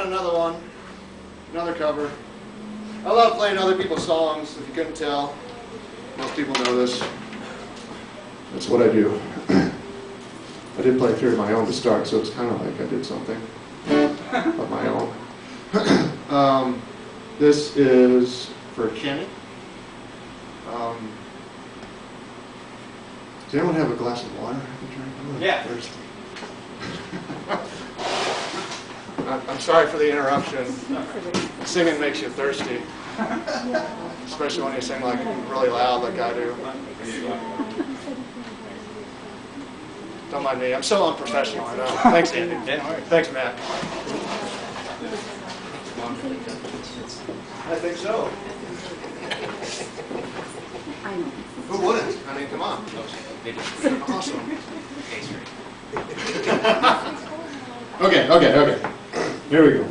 got another one, another cover. I love playing other people's songs, if you couldn't tell. Most people know this. That's what I do. I did play three of my own to start, so it's kind of like I did something of my own. um, this is for Kenny. Um, does anyone have a glass of water I can drink? I'm Yeah. thirsty. I'm I'm sorry for the interruption. Singing makes you thirsty, especially when you sing like really loud like I do. Don't mind me, I'm so unprofessional, I know. Thanks, Andy. Thanks, Matt. I think so. Who wouldn't? I mean, come on. Awesome. Okay, okay, okay. Here we go.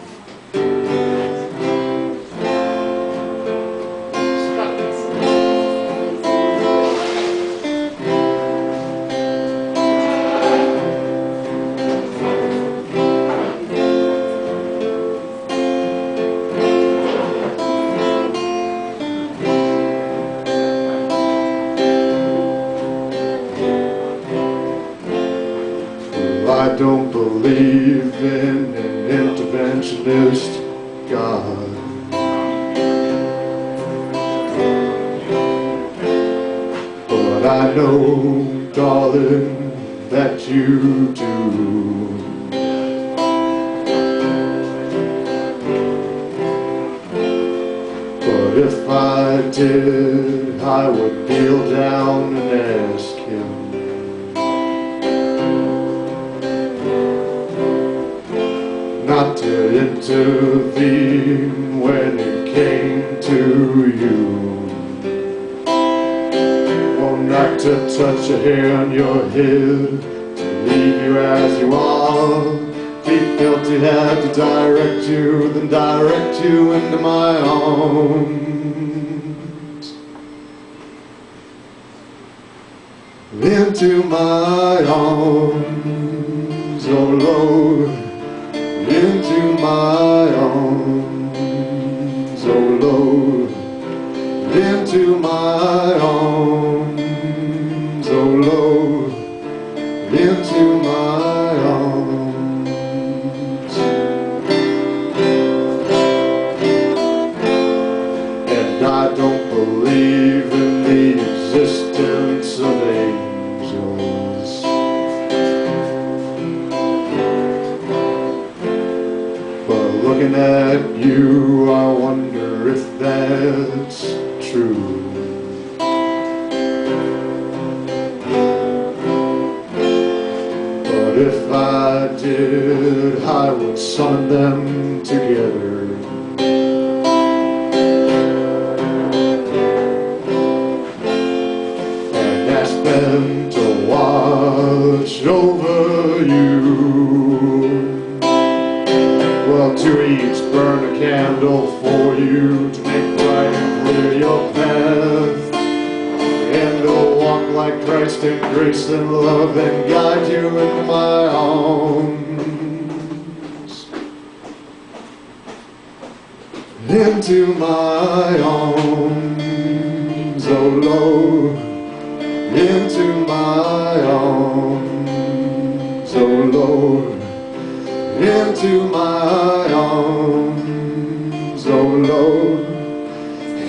I don't believe in an interventionist God. But I know, darling, that you do. But if I did, I would kneel down and ask to thee when it came to you. Well, not to touch a hair on your head, to leave you as you are. Felt he had to direct you, then direct you into my arms. Into my arms, oh Lord into my arms, oh Lord, into my arms, oh Lord, into my arms. And I don't believe in the existence of angels. Looking at you, I wonder if that's true. But if I did, I would summon them together. And ask them to watch over you. To each burn a candle for you to make bright and clear your path. And to walk like Christ in grace and love and guide you into my arms. Into my arms, oh Lord. Into my arms, oh Lord into my arms, oh Lord,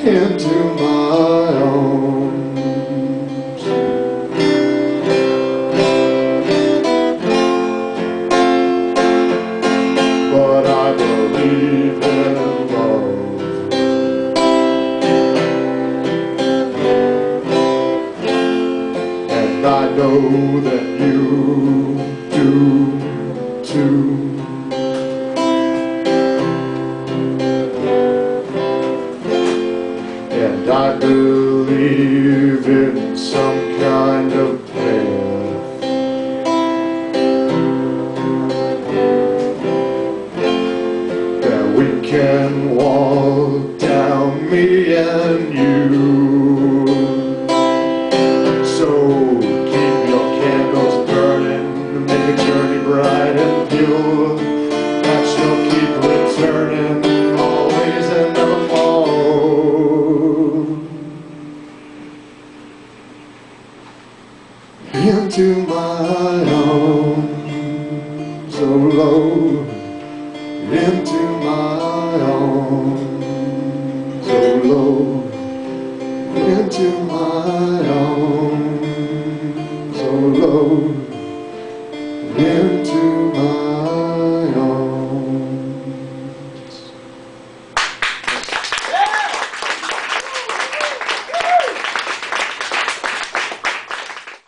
into my arms. But I believe in love. And I know that you do too. Believe in some kind of path that we can walk down, me and you. So keep your candles burning, make a journey bright into my arms, oh Lord, into my arms, oh Lord, into my arms.